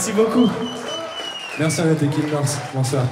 Merci beaucoup. Merci à notre équipe Bonsoir.